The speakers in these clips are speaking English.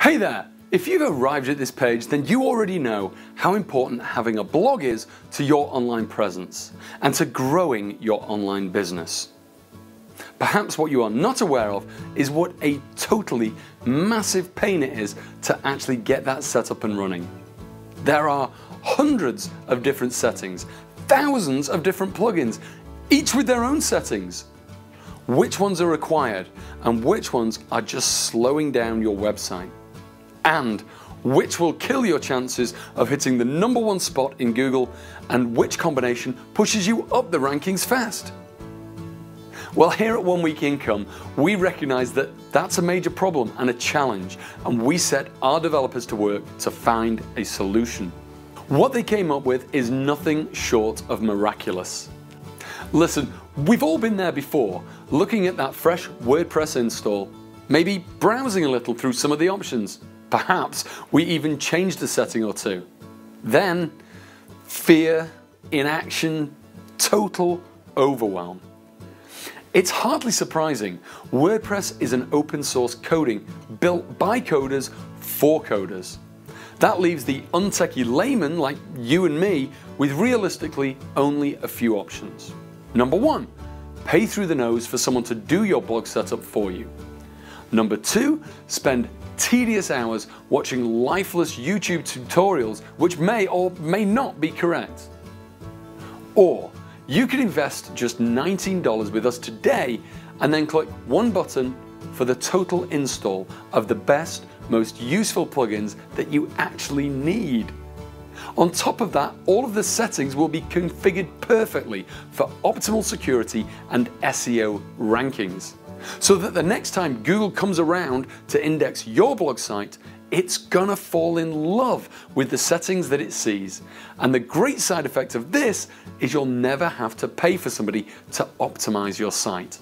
Hey there! If you've arrived at this page, then you already know how important having a blog is to your online presence and to growing your online business. Perhaps what you are not aware of is what a totally massive pain it is to actually get that set up and running. There are hundreds of different settings, thousands of different plugins, each with their own settings. Which ones are required and which ones are just slowing down your website? And which will kill your chances of hitting the number one spot in Google and which combination pushes you up the rankings fast. Well, here at One Week Income, we recognize that that's a major problem and a challenge, and we set our developers to work to find a solution. What they came up with is nothing short of miraculous. Listen, we've all been there before, looking at that fresh WordPress install, maybe browsing a little through some of the options. Perhaps we even changed a setting or two. Then, fear, inaction, total overwhelm. It's hardly surprising. WordPress is an open source coding built by coders for coders. That leaves the untechy layman like you and me with realistically only a few options. Number one, pay through the nose for someone to do your blog setup for you. Number two, spend tedious hours watching lifeless YouTube tutorials which may or may not be correct. Or you could invest just $19 with us today and then click one button for the total install of the best, most useful plugins that you actually need. On top of that, all of the settings will be configured perfectly for optimal security and SEO rankings so that the next time Google comes around to index your blog site, it's gonna fall in love with the settings that it sees. And the great side effect of this is you'll never have to pay for somebody to optimize your site.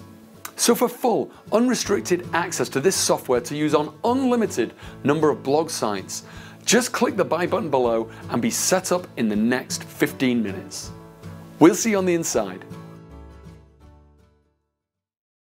So for full, unrestricted access to this software to use on unlimited number of blog sites, just click the buy button below and be set up in the next 15 minutes. We'll see you on the inside.